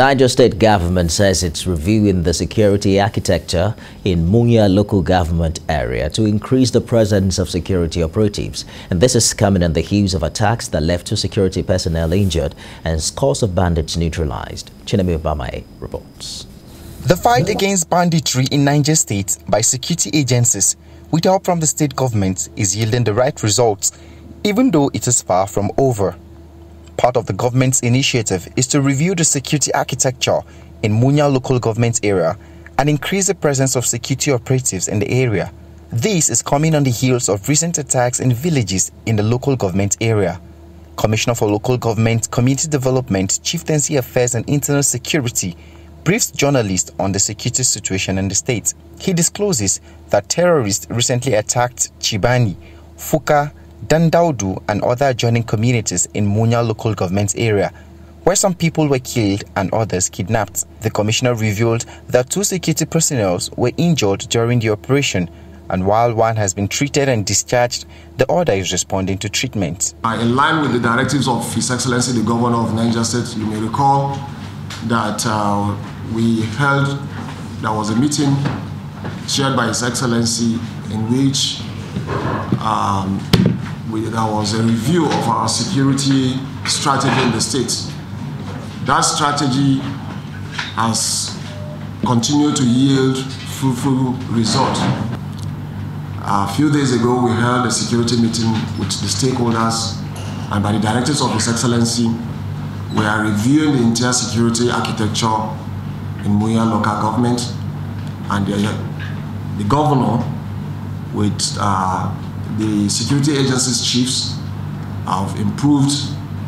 Niger State government says it's reviewing the security architecture in Munya local government area to increase the presence of security operatives. And this is coming on the heels of attacks that left two security personnel injured and scores of bandits neutralized. Chinemi Bamae reports. The fight against banditry in Niger State by security agencies with help from the state government is yielding the right results, even though it is far from over. Part of the government's initiative is to review the security architecture in Munya local government area and increase the presence of security operatives in the area. This is coming on the heels of recent attacks in villages in the local government area. Commissioner for Local Government, Community Development, Chieftaincy Affairs and Internal Security briefs journalists on the security situation in the state. He discloses that terrorists recently attacked Chibani, Fuka, Dandaudu and other adjoining communities in Munya local government area, where some people were killed and others kidnapped. The commissioner revealed that two security personnel were injured during the operation, and while one has been treated and discharged, the other is responding to treatment. Uh, in line with the directives of His Excellency the Governor of Niger State, you may recall that uh, we held, there was a meeting chaired by His Excellency in which um, we, was a review of our security strategy in the state. That strategy has continued to yield fruitful results. A few days ago, we held a security meeting with the stakeholders, and by the directives of His Excellency, we are reviewing the entire security architecture in Munya local government, and the, the governor, with uh, the security agencies chiefs have improved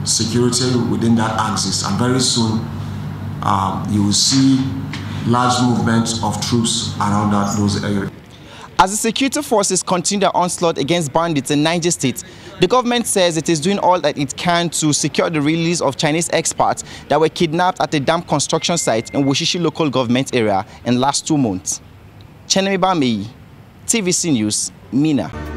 security within that axis and very soon um, you will see large movements of troops around that, those areas. As the security forces continue their onslaught against bandits in Niger State, the government says it is doing all that it can to secure the release of Chinese expats that were kidnapped at a dam construction site in Wushishi local government area in last two months. Chenemi TVC News, Minna.